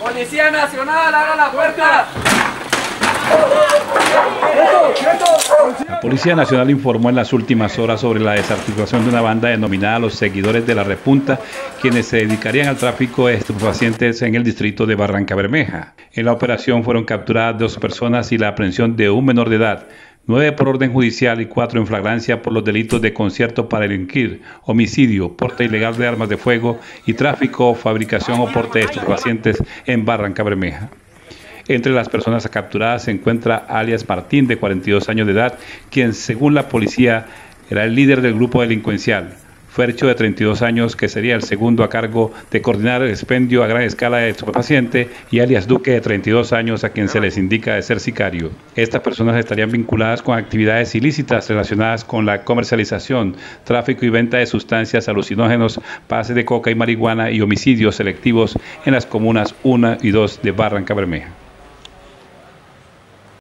Policía Nacional, abra la puerta. La Policía Nacional informó en las últimas horas sobre la desarticulación de una banda denominada Los Seguidores de la Repunta, quienes se dedicarían al tráfico de estupefacientes en el distrito de Barranca Bermeja. En la operación fueron capturadas dos personas y la aprehensión de un menor de edad, nueve por orden judicial y cuatro en flagrancia por los delitos de concierto para delinquir, homicidio, porte ilegal de armas de fuego y tráfico, fabricación o porte de estupefacientes en Barranca Bermeja. Entre las personas capturadas se encuentra alias Martín, de 42 años de edad, quien según la policía era el líder del grupo delincuencial. Fercho, de 32 años, que sería el segundo a cargo de coordinar el expendio a gran escala de estupefaciente, y alias Duque, de 32 años, a quien se les indica de ser sicario. Estas personas estarían vinculadas con actividades ilícitas relacionadas con la comercialización, tráfico y venta de sustancias alucinógenos, pase de coca y marihuana y homicidios selectivos en las comunas 1 y 2 de Barranca Bermeja.